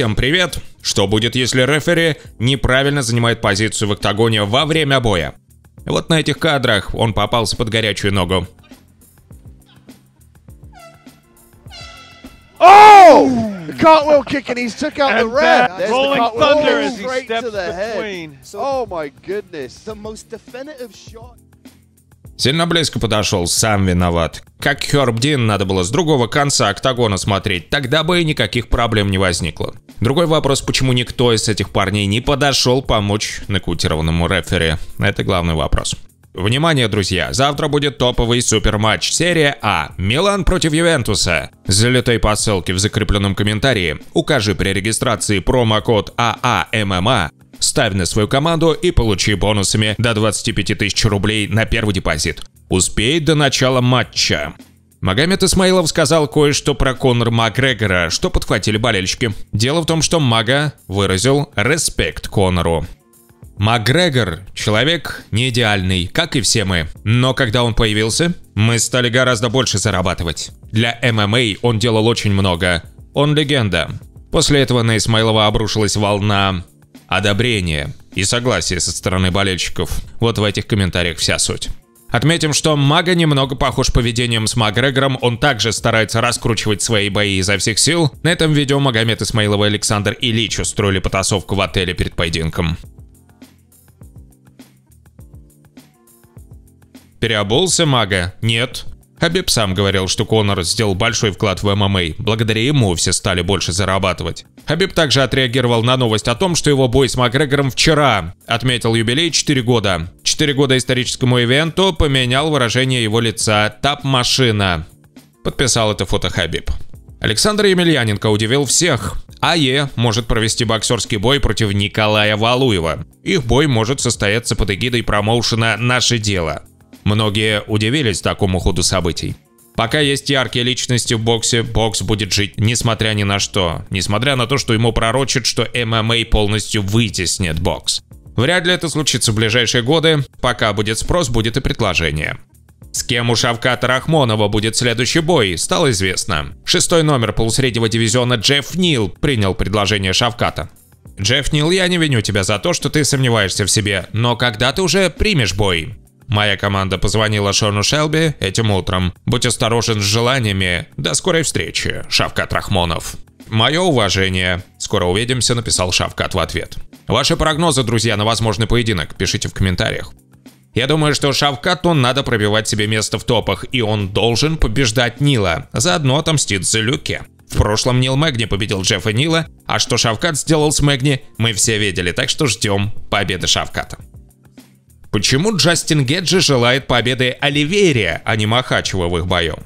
всем привет! Что будет, если рефери неправильно занимает позицию в октагоне во время боя? Вот на этих кадрах он попался под горячую ногу. Oh! The cartwheel kick and he's took out the And ref. that There's rolling the cartwheel thunder oh, as he straight steps to the head. between. Oh my goodness. The most definitive shot. Сильно близко подошел, сам виноват. Как Херб Дин надо было с другого конца октагона смотреть, тогда бы и никаких проблем не возникло. Другой вопрос, почему никто из этих парней не подошел помочь нокаутированному рефери. Это главный вопрос. Внимание, друзья, завтра будет топовый суперматч. Серия А. Милан против Ювентуса. Залетай по ссылке в закрепленном комментарии. Укажи при регистрации промокод ААММА. Ставь на свою команду и получи бонусами до 25 тысяч рублей на первый депозит. Успей до начала матча. Магомед Исмаилов сказал кое-что про Конора Макгрегора, что подхватили болельщики. Дело в том, что Мага выразил респект Конору. Макгрегор – человек не идеальный, как и все мы. Но когда он появился, мы стали гораздо больше зарабатывать. Для ММА он делал очень много. Он легенда. После этого на Исмаилова обрушилась волна одобрения и согласия со стороны болельщиков. Вот в этих комментариях вся суть. Отметим, что Мага немного похож поведением с Макгрегором, он также старается раскручивать свои бои изо всех сил. На этом видео Магомед Исмаилов и Александр Ильич устроили потасовку в отеле перед поединком. Переобулся Мага? Нет. Хабиб сам говорил, что Конор сделал большой вклад в ММА, благодаря ему все стали больше зарабатывать. Хабиб также отреагировал на новость о том, что его бой с Макгрегором вчера отметил юбилей 4 года. 4 года историческому ивенту поменял выражение его лица «Тап-машина». Подписал это фото Хабиб. Александр Емельяненко удивил всех. АЕ может провести боксерский бой против Николая Валуева. Их бой может состояться под эгидой промоушена «Наше дело». Многие удивились такому ходу событий. Пока есть яркие личности в боксе, бокс будет жить несмотря ни на что. Несмотря на то, что ему пророчат, что ММА полностью вытеснит бокс. Вряд ли это случится в ближайшие годы. Пока будет спрос, будет и предложение. С кем у Шавката Рахмонова будет следующий бой, стало известно. Шестой номер полусреднего дивизиона Джефф Нил принял предложение Шавката. Джефф Нил, я не виню тебя за то, что ты сомневаешься в себе, но когда ты уже примешь бой? Моя команда позвонила Шону Шелби этим утром. Будь осторожен с желаниями. До скорой встречи, Шавкат Рахмонов. Мое уважение. Скоро увидимся, написал Шавкат в ответ. Ваши прогнозы, друзья, на возможный поединок пишите в комментариях. Я думаю, что Шавкату надо пробивать себе место в топах, и он должен побеждать Нила, заодно отомстит за Люке. В прошлом Нил Мэгни победил Джеффа Нила, а что Шавкат сделал с Мэгни, мы все видели, так что ждем победы Шавката. Почему Джастин Геджи желает победы Оливейре, а не Махачева в их бою?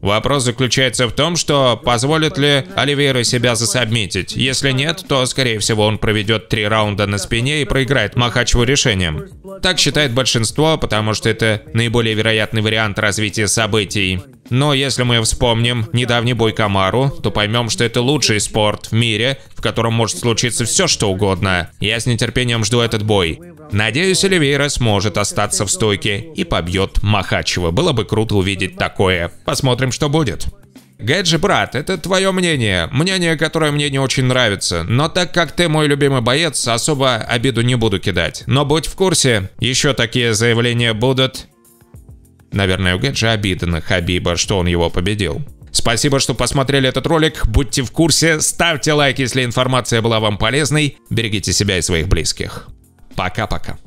Вопрос заключается в том, что позволит ли Оливейра себя засобмитить. Если нет, то, скорее всего, он проведет три раунда на спине и проиграет Махачеву решением. Так считает большинство, потому что это наиболее вероятный вариант развития событий. Но если мы вспомним недавний бой Камару, то поймем, что это лучший спорт в мире, в котором может случиться все что угодно. Я с нетерпением жду этот бой. Надеюсь, Оливейра сможет остаться в стойке и побьет Махачева. Было бы круто увидеть такое. Посмотрим, что будет. Гэджи, брат, это твое мнение. Мнение, которое мне не очень нравится. Но так как ты мой любимый боец, особо обиду не буду кидать. Но будь в курсе, еще такие заявления будут. Наверное, у Гэджи обида на Хабиба, что он его победил. Спасибо, что посмотрели этот ролик. Будьте в курсе, ставьте лайк, если информация была вам полезной. Берегите себя и своих близких. Пока-пока.